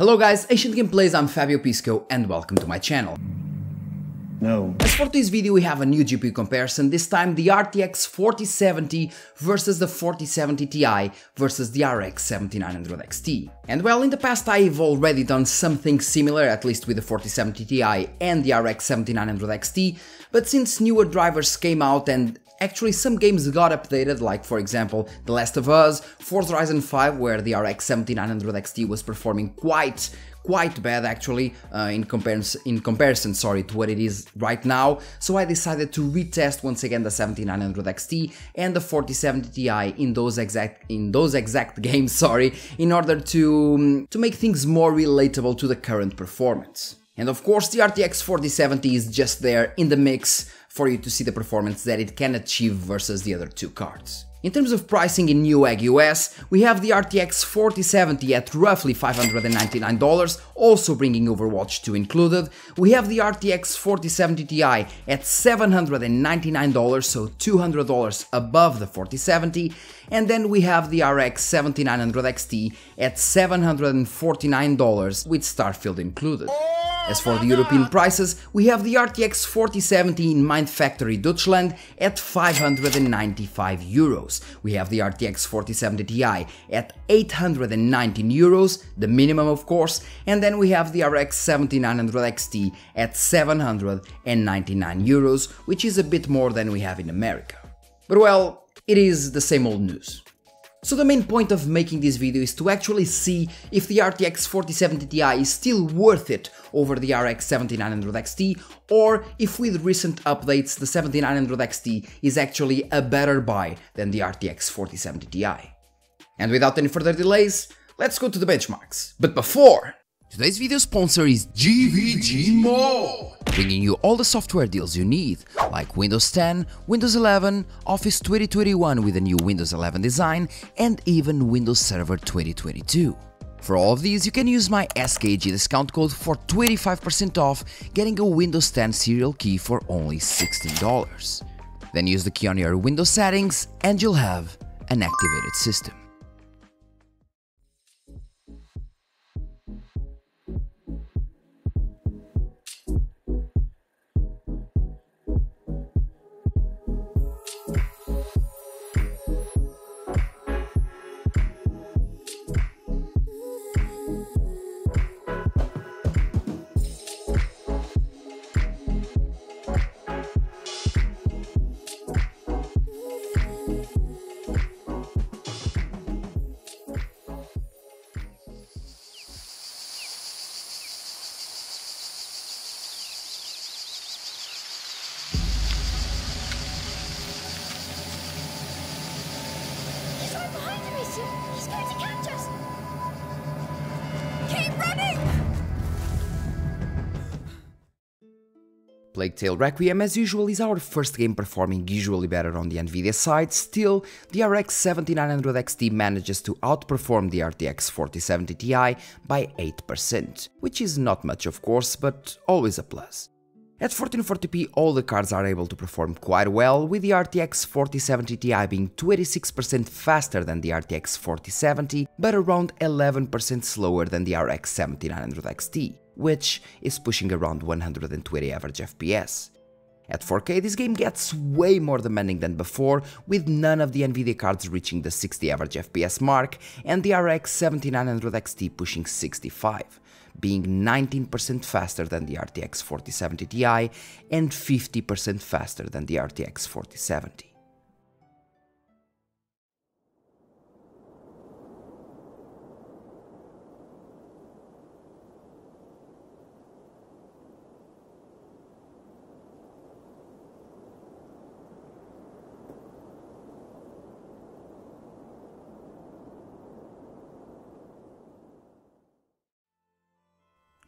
Hello guys, Ancient Gameplays, I'm Fabio Pisco and welcome to my channel. No. As for this video we have a new GPU comparison, this time the RTX 4070 versus the 4070 Ti versus the RX 7900 XT. And well, in the past I've already done something similar, at least with the 4070 Ti and the RX 7900 XT, but since newer drivers came out and Actually, some games got updated, like for example The Last of Us, Forza Horizon 5, where the RX 7900 XT was performing quite quite bad actually uh, in comparison in comparison sorry to what it is right now. So I decided to retest once again the 7900 XT and the 4070 Ti in those exact in those exact games sorry in order to to make things more relatable to the current performance and of course the RTX 4070 is just there in the mix for you to see the performance that it can achieve versus the other two cards. In terms of pricing in Newegg US, we have the RTX 4070 at roughly $599, also bringing Overwatch 2 included. We have the RTX 4070 Ti at $799, so $200 above the 4070. And then we have the RX 7900 XT at $749 with Starfield included. As for the European prices, we have the RTX 4070 in Mindfactory Deutschland at 595 euros. We have the RTX 4070 Ti at 819 euros, the minimum of course, and then we have the RX 7900 XT at 799 euros, which is a bit more than we have in America. But well, it is the same old news. So the main point of making this video is to actually see if the RTX 4070 Ti is still worth it over the RX 7900 XT or if with recent updates the 7900 XT is actually a better buy than the RTX 4070 Ti. And without any further delays, let's go to the benchmarks. But before, Today's video sponsor is GVG Mall, bringing you all the software deals you need, like Windows 10, Windows 11, Office 2021 with a new Windows 11 design, and even Windows Server 2022. For all of these, you can use my SKAG discount code for 25% off, getting a Windows 10 serial key for only $16. Then use the key on your Windows settings and you'll have an activated system. He's to catch us. Keep running! Plague Tale Requiem as usual is our first game performing usually better on the Nvidia side, still the RX 7900 XT manages to outperform the RTX 4070 Ti by 8%, which is not much of course, but always a plus. At 1440p all the cards are able to perform quite well, with the RTX 4070 Ti being 26% faster than the RTX 4070, but around 11% slower than the RX 7900 XT, which is pushing around 120 average FPS. At 4K this game gets way more demanding than before, with none of the Nvidia cards reaching the 60 average FPS mark and the RX 7900 XT pushing 65 being 19% faster than the RTX 4070 Ti and 50% faster than the RTX 4070.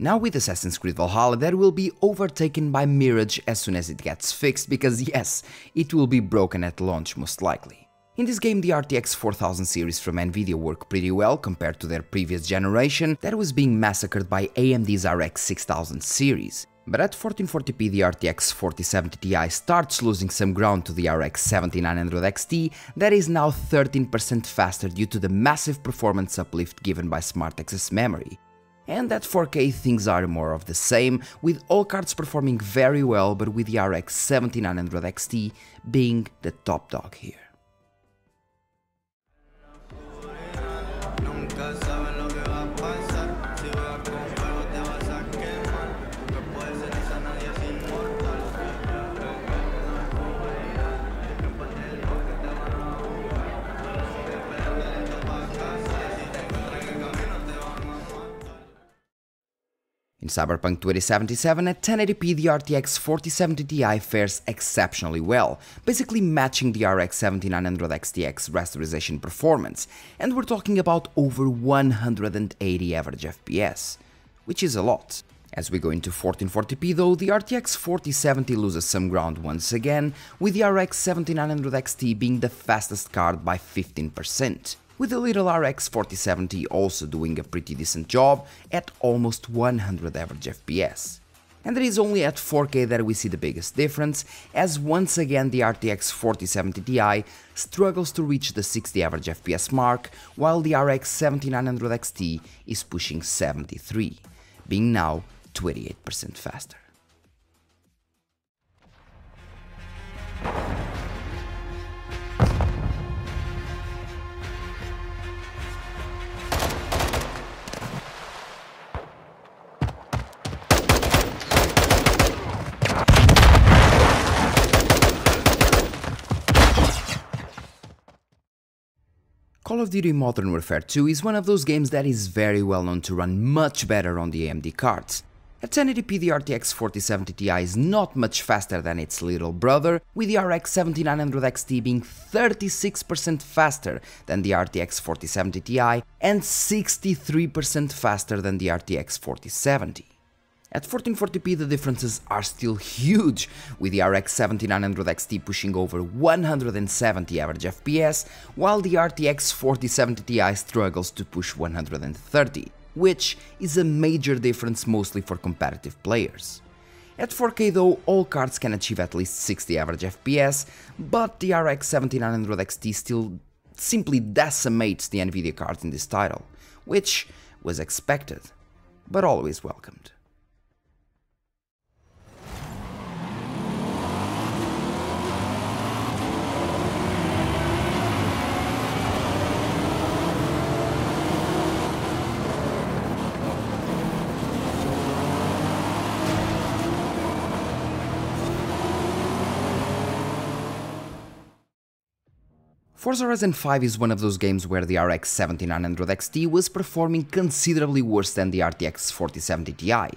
Now with Assassin's Creed Valhalla that will be overtaken by Mirage as soon as it gets fixed because yes, it will be broken at launch most likely. In this game the RTX 4000 series from Nvidia work pretty well compared to their previous generation that was being massacred by AMD's RX 6000 series. But at 1440p the RTX 4070 Ti starts losing some ground to the RX 7900 XT that is now 13% faster due to the massive performance uplift given by Smart Access memory. And at 4K things are more of the same, with all cards performing very well but with the RX 7900 XT being the top dog here. In Cyberpunk 2077 at 1080p the RTX 4070 Ti fares exceptionally well, basically matching the RX 7900 XTX rasterization performance, and we're talking about over 180 average FPS, which is a lot. As we go into 1440p though, the RTX 4070 loses some ground once again, with the RX 7900 XT being the fastest card by 15% with the little RX 4070 also doing a pretty decent job at almost 100 average FPS. And it is only at 4K that we see the biggest difference, as once again the RTX 4070 Ti struggles to reach the 60 average FPS mark, while the RX 7900 XT is pushing 73, being now 28% faster. Of Duty Modern Warfare 2 is one of those games that is very well known to run much better on the AMD cards. At 1080p the RTX 4070 Ti is not much faster than its little brother, with the RX 7900 XT being 36% faster than the RTX 4070 Ti and 63% faster than the RTX 4070. At 1440p the differences are still huge, with the RX 7900 XT pushing over 170 average FPS, while the RTX 4070 Ti struggles to push 130, which is a major difference mostly for competitive players. At 4K though, all cards can achieve at least 60 average FPS, but the RX 7900 XT still simply decimates the Nvidia cards in this title, which was expected, but always welcomed. Forza Horizon 5 is one of those games where the RX 7900 XT was performing considerably worse than the RTX 4070 Ti.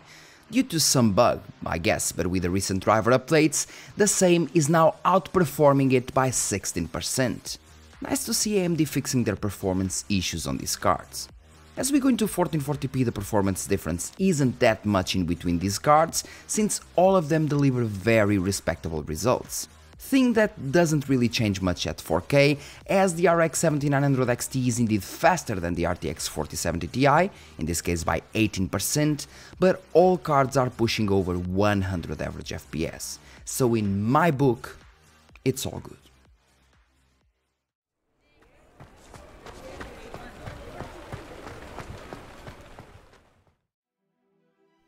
Due to some bug, I guess, but with the recent driver updates, the same is now outperforming it by 16%. Nice to see AMD fixing their performance issues on these cards. As we go into 1440p the performance difference isn't that much in between these cards, since all of them deliver very respectable results thing that doesn't really change much at 4K, as the RX 7900 XT is indeed faster than the RTX 4070 Ti, in this case by 18%, but all cards are pushing over 100 average FPS, so in my book, it's all good.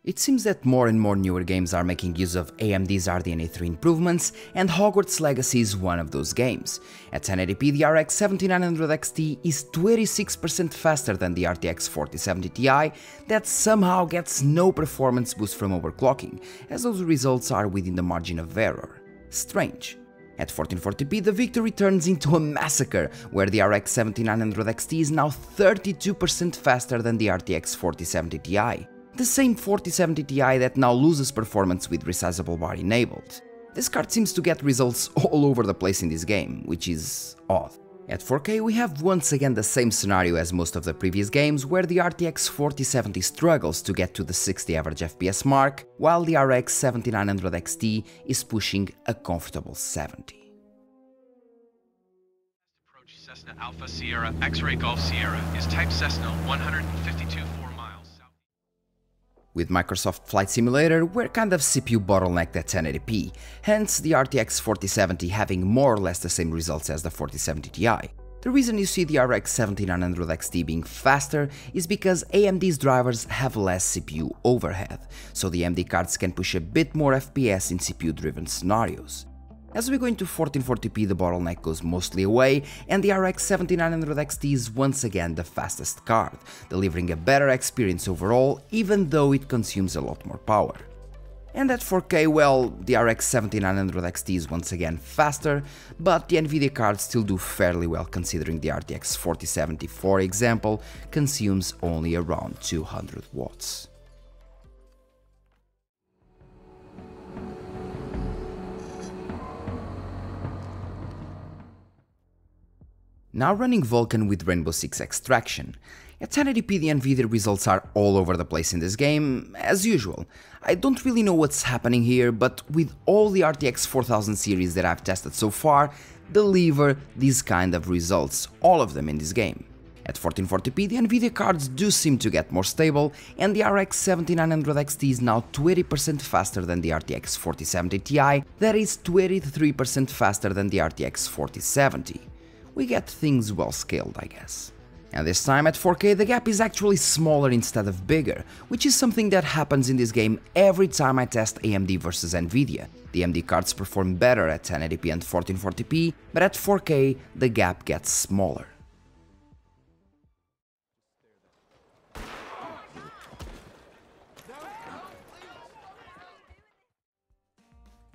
It seems that more and more newer games are making use of AMD's RDNA 3 improvements, and Hogwarts Legacy is one of those games. At 1080p, the RX 7900 XT is 26% faster than the RTX 4070 Ti, that somehow gets no performance boost from overclocking, as those results are within the margin of error. Strange. At 1440p, the victory turns into a massacre, where the RX 7900 XT is now 32% faster than the RTX 4070 Ti the same 4070 Ti that now loses performance with resizable bar enabled. This card seems to get results all over the place in this game, which is odd. At 4K we have once again the same scenario as most of the previous games where the RTX 4070 struggles to get to the 60 average FPS mark, while the RX 7900 XT is pushing a comfortable 70. Cessna Alpha Sierra X-Ray Golf Sierra is type Cessna 152 with Microsoft Flight Simulator, we're kind of CPU bottlenecked at 1080p, hence the RTX 4070 having more or less the same results as the 4070 Ti. The reason you see the RX 7900 XT being faster is because AMD's drivers have less CPU overhead, so the AMD cards can push a bit more FPS in CPU-driven scenarios. As we go into 1440p the bottleneck goes mostly away and the RX 7900 XT is once again the fastest card, delivering a better experience overall even though it consumes a lot more power. And at 4K, well, the RX 7900 XT is once again faster, but the Nvidia cards still do fairly well considering the RTX 4070 for example consumes only around 200 watts. Now running Vulkan with Rainbow Six extraction. At 1080p the Nvidia results are all over the place in this game, as usual. I don't really know what's happening here, but with all the RTX 4000 series that I've tested so far, deliver these kind of results, all of them in this game. At 1440p the Nvidia cards do seem to get more stable and the RX 7900 XT is now 20% faster than the RTX 4070 Ti, that is 23% faster than the RTX 4070 we get things well scaled, I guess. And this time at 4K the gap is actually smaller instead of bigger, which is something that happens in this game every time I test AMD versus Nvidia. The AMD cards perform better at 1080p and 1440p, but at 4K the gap gets smaller.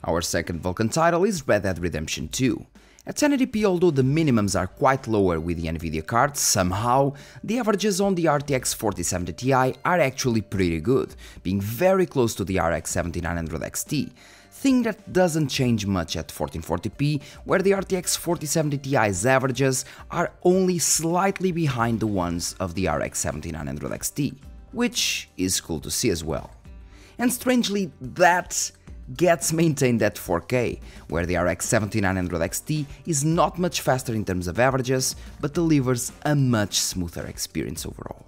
Our second Vulkan title is Red Dead Redemption 2. At 1080p, although the minimums are quite lower with the Nvidia cards, somehow, the averages on the RTX 4070 Ti are actually pretty good, being very close to the RX 7900 XT, thing that doesn't change much at 1440p, where the RTX 4070 Ti's averages are only slightly behind the ones of the RX 7900 XT, which is cool to see as well. And strangely, that gets maintained at 4K, where the RX 7900 XT is not much faster in terms of averages, but delivers a much smoother experience overall.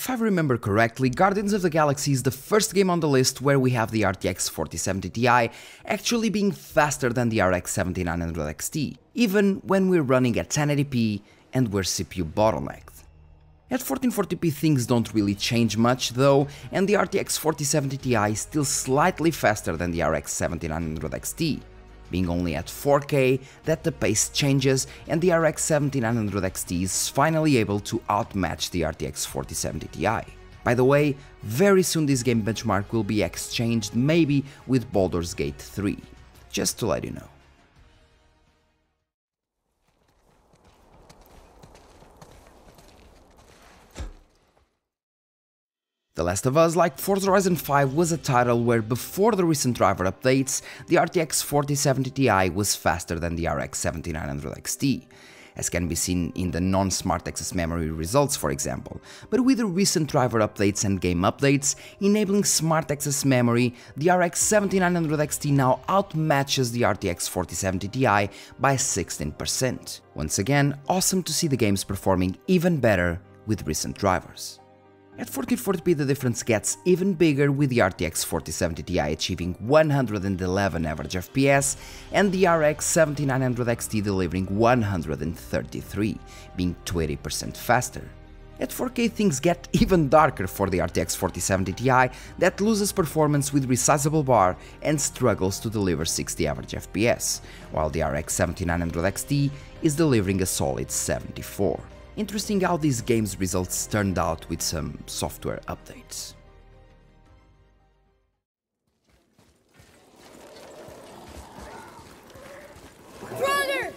If I remember correctly, Guardians of the Galaxy is the first game on the list where we have the RTX 4070 Ti actually being faster than the RX 7900 XT, even when we're running at 1080p and we're CPU bottlenecked. At 1440p things don't really change much though, and the RTX 4070 Ti is still slightly faster than the RX 7900 XT, being only at 4K that the pace changes and the RX 7900 XT is finally able to outmatch the RTX 4070 Ti. By the way, very soon this game benchmark will be exchanged maybe with Baldur's Gate 3, just to let you know. The Last of Us, like Forza Horizon 5, was a title where before the recent driver updates, the RTX 4070 Ti was faster than the RX 7900 XT, as can be seen in the non-smart access memory results for example, but with the recent driver updates and game updates, enabling smart access memory, the RX 7900 XT now outmatches the RTX 4070 Ti by 16%. Once again, awesome to see the games performing even better with recent drivers. At 1440p the difference gets even bigger with the RTX 4070 Ti achieving 111 average FPS and the RX 7900 XT delivering 133, being 20% faster. At 4K things get even darker for the RTX 4070 Ti that loses performance with resizable bar and struggles to deliver 60 average FPS, while the RX 7900 XT is delivering a solid 74. Interesting how these games results turned out with some software updates. Brother!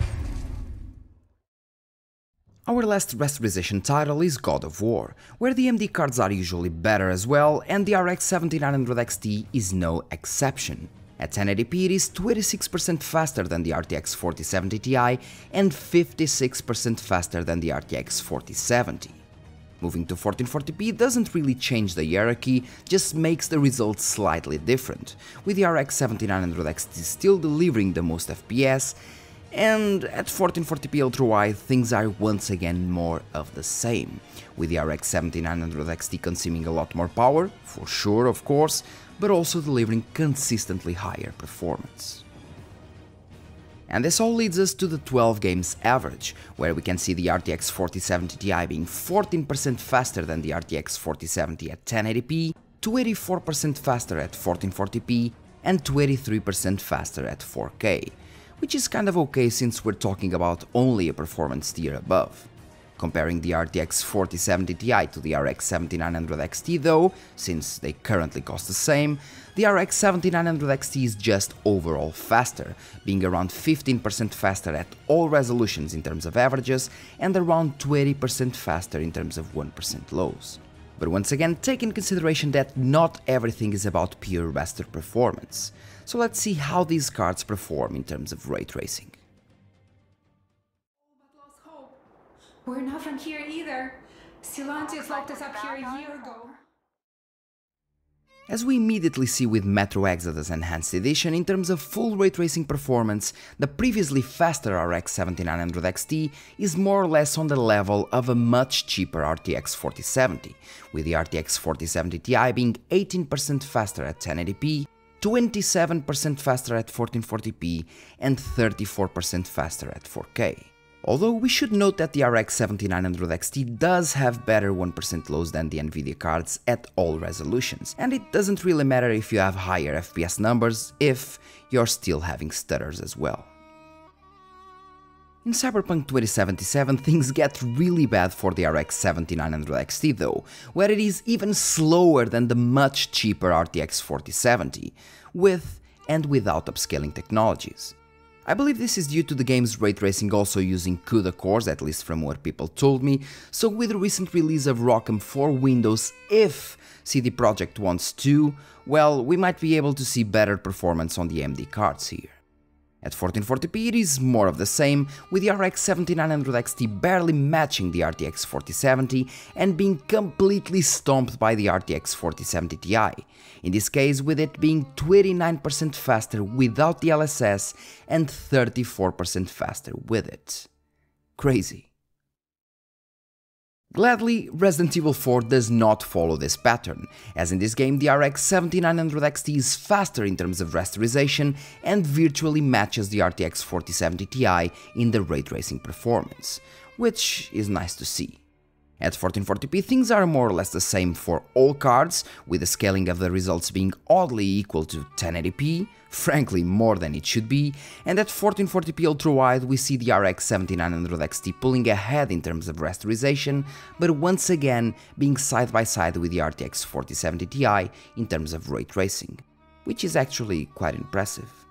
Our last rasterization title is God of War, where the AMD cards are usually better as well and the RX 7900 XT is no exception. At 1080p it is 26% faster than the RTX 4070 Ti and 56% faster than the RTX 4070. Moving to 1440p doesn't really change the hierarchy, just makes the results slightly different, with the RX 7900 XT still delivering the most FPS, And at 1440p ultra-wide, things are once again more of the same, with the RX 7900 XT consuming a lot more power, for sure of course, but also delivering consistently higher performance. And this all leads us to the 12 games average, where we can see the RTX 4070 Ti being 14% faster than the RTX 4070 at 1080p, 24% faster at 1440p, and 23% faster at 4K, which is kind of okay since we're talking about only a performance tier above. Comparing the RTX 4070 Ti to the RX 7900 XT though, since they currently cost the same, the RX 7900 XT is just overall faster, being around 15% faster at all resolutions in terms of averages and around 20% faster in terms of 1% lows. But once again, take in consideration that not everything is about pure raster performance. So let's see how these cards perform in terms of ray tracing. We're not from here either. Stellantis locked us up here a year ago. As we immediately see with Metro Exodus Enhanced Edition, in terms of full ray tracing performance, the previously faster RX 7900 XT is more or less on the level of a much cheaper RTX 4070, with the RTX 4070 Ti being 18% faster at 1080p, 27% faster at 1440p, and 34% faster at 4K. Although we should note that the RX 7900 XT does have better 1% lows than the Nvidia cards at all resolutions, and it doesn't really matter if you have higher FPS numbers if you're still having stutters as well. In Cyberpunk 2077 things get really bad for the RX 7900 XT though, where it is even slower than the much cheaper RTX 4070, with and without upscaling technologies. I believe this is due to the game's ray tracing also using CUDA cores, at least from what people told me, so with the recent release of ROCm for Windows, if CD Projekt wants to, well, we might be able to see better performance on the AMD cards here. At 1440p it is more of the same, with the RX 7900 XT barely matching the RTX 4070 and being completely stomped by the RTX 4070 Ti, in this case with it being 29% faster without DLSS and 34% faster with it. Crazy. Gladly, Resident Evil 4 does not follow this pattern, as in this game the RX 7900 XT is faster in terms of rasterization and virtually matches the RTX 4070 Ti in the ray tracing performance, which is nice to see. At 1440p things are more or less the same for all cards, with the scaling of the results being oddly equal to 1080p, frankly more than it should be, and at 1440p ultra-wide we see the RX 7900 XT pulling ahead in terms of rasterization, but once again being side by side with the RTX 4070 Ti in terms of ray tracing, which is actually quite impressive.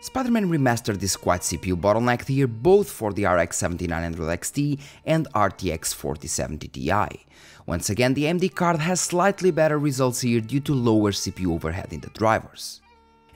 Spider-Man Remastered is quite CPU bottlenecked here both for the RX 7900 XT and RTX 4070 Ti. Once again, the AMD card has slightly better results here due to lower CPU overhead in the drivers.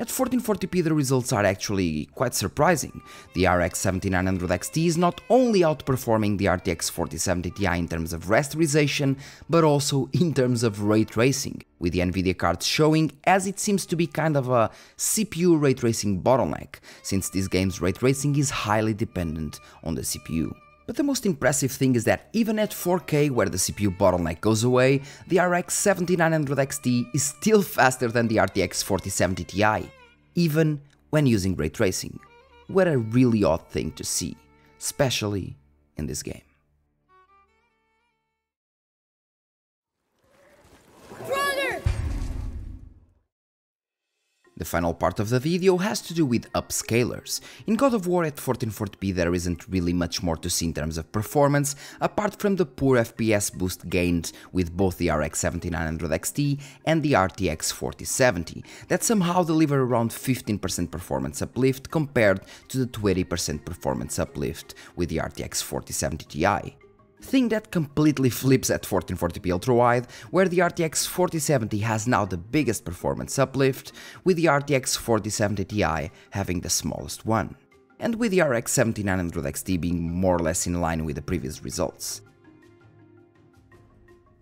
At 1440p the results are actually quite surprising. The RX 7900 XT is not only outperforming the RTX 4070 Ti in terms of rasterization, but also in terms of ray tracing, with the Nvidia cards showing as it seems to be kind of a CPU ray tracing bottleneck, since this game's ray tracing is highly dependent on the CPU. But the most impressive thing is that even at 4K where the CPU bottleneck goes away, the RX 7900 XT is still faster than the RTX 4070 Ti, even when using ray tracing. What a really odd thing to see, especially in this game. The final part of the video has to do with upscalers. In God of War at 1440p there isn't really much more to see in terms of performance, apart from the poor FPS boost gained with both the RX 7900 XT and the RTX 4070, that somehow deliver around 15% performance uplift compared to the 20% performance uplift with the RTX 4070 Ti thing that completely flips at 1440p ultra-wide, where the RTX 4070 has now the biggest performance uplift, with the RTX 4070 Ti having the smallest one, and with the RX 7900 XT being more or less in line with the previous results.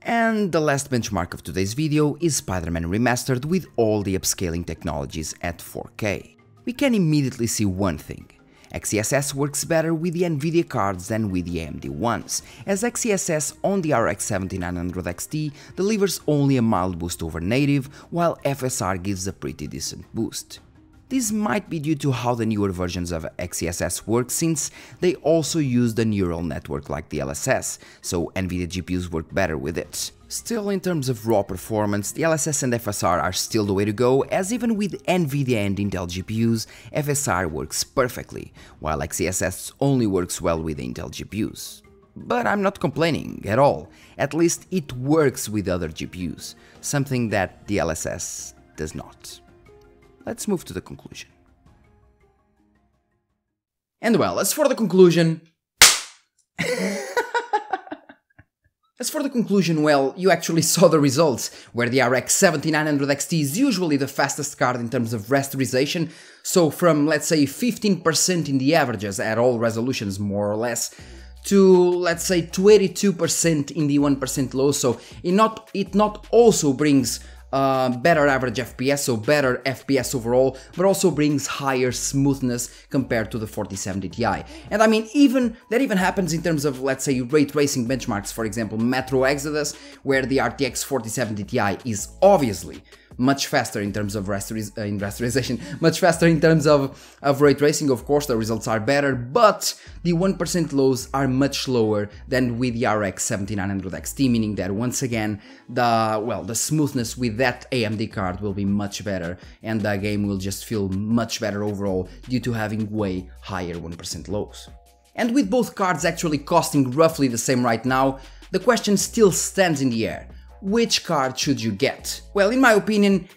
And the last benchmark of today's video is Spider-Man Remastered with all the upscaling technologies at 4K. we can immediately see one thing. XeSS works better with the Nvidia cards than with the AMD ones, as XeSS on the RX 7900 XT delivers only a mild boost over native, while FSR gives a pretty decent boost. This might be due to how the newer versions of XeSS work since they also use the neural network like DLSS, so Nvidia GPUs work better with it. Still, in terms of raw performance, DLSS and FSR are still the way to go, as even with Nvidia and Intel GPUs, FSR works perfectly, while XeSS only works well with Intel GPUs. But I'm not complaining at all, at least it works with other GPUs, something that DLSS does not. Let's move to the conclusion. And well, as for the conclusion, As for the conclusion, well, you actually saw the results, where the RX 7900 XT is usually the fastest card in terms of rasterization, so from let's say 15% in the averages at all resolutions more or less, to let's say 22% in the 1% low, so it not, it not also brings uh, better average FPS, so better FPS overall, but also brings higher smoothness compared to the 4070 Ti. And I mean, even that even happens in terms of, let's say, ray tracing benchmarks, for example, Metro Exodus, where the RTX 4070 Ti is obviously much faster in terms of rasteriz uh, rasterization, much faster in terms of, of ray tracing, of course the results are better, but the 1% lows are much lower than with the RX 7900 XT, meaning that once again, the, well, the smoothness with that AMD card will be much better, and the game will just feel much better overall due to having way higher 1% lows. And with both cards actually costing roughly the same right now, the question still stands in the air which card should you get? Well, in my opinion,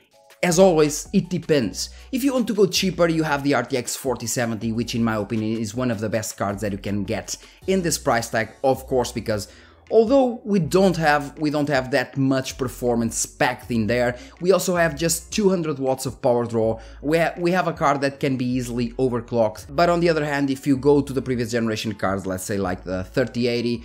as always, it depends. If you want to go cheaper, you have the RTX 4070, which in my opinion is one of the best cards that you can get in this price tag, of course, because although we don't have we don't have that much performance packed in there, we also have just 200 watts of power draw. We, ha we have a card that can be easily overclocked. But on the other hand, if you go to the previous generation cards, let's say like the 3080,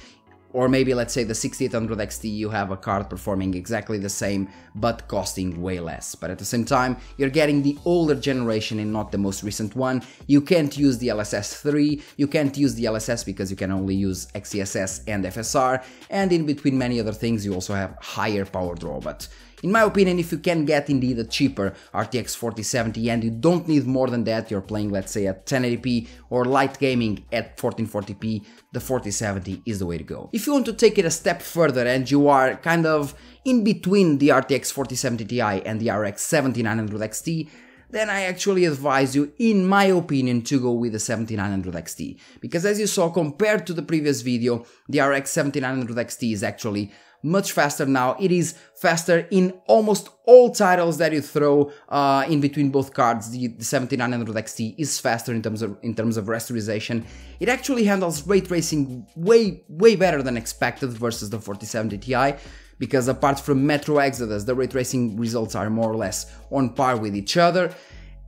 or maybe let's say the 6800 XT you have a card performing exactly the same but costing way less. But at the same time you're getting the older generation and not the most recent one. You can't use the LSS 3, you can't use DLSS because you can only use XeSS and FSR and in between many other things you also have higher power draw but in my opinion, if you can get indeed a cheaper RTX 4070 and you don't need more than that, you're playing let's say at 1080p or light gaming at 1440p, the 4070 is the way to go. If you want to take it a step further and you are kind of in between the RTX 4070 Ti and the RX 7900 XT, then I actually advise you, in my opinion, to go with the 7900 XT. Because as you saw, compared to the previous video, the RX 7900 XT is actually much faster now. It is faster in almost all titles that you throw uh, in between both cards. The, the 7900 XT is faster in terms of in terms of rasterization. It actually handles ray tracing way way better than expected versus the 4070 Ti. Because apart from Metro Exodus, the ray tracing results are more or less on par with each other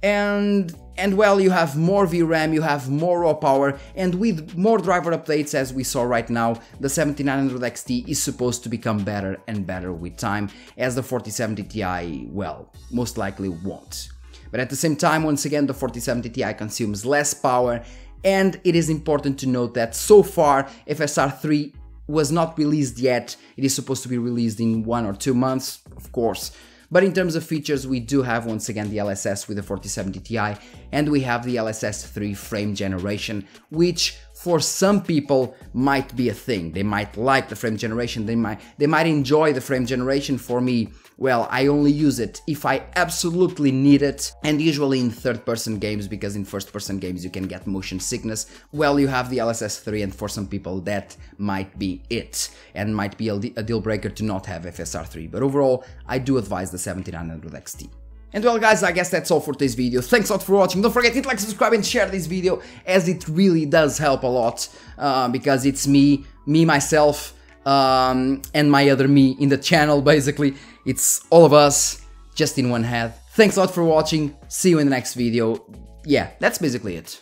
and and well you have more VRAM, you have more raw power and with more driver updates as we saw right now the 7900 XT is supposed to become better and better with time as the 4070 Ti well most likely won't. But at the same time once again the 4070 Ti consumes less power and it is important to note that so far FSR3 was not released yet, it is supposed to be released in one or two months of course but in terms of features, we do have once again DLSS with the 4070 Ti, and we have DLSS 3 frame generation, which for some people might be a thing. They might like the frame generation, they might they might enjoy the frame generation. For me, well, I only use it if I absolutely need it, and usually in third-person games, because in first-person games you can get motion sickness. Well, you have DLSS3, and for some people that might be it, and might be a deal breaker to not have FSR3. But overall, I do advise the 7900 XT. And well guys, I guess that's all for this video. Thanks a lot for watching. Don't forget to hit like, subscribe and share this video as it really does help a lot uh, because it's me, me myself, um, and my other me in the channel basically. It's all of us just in one head. Thanks a lot for watching. See you in the next video. Yeah, that's basically it.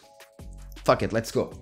Fuck it, let's go.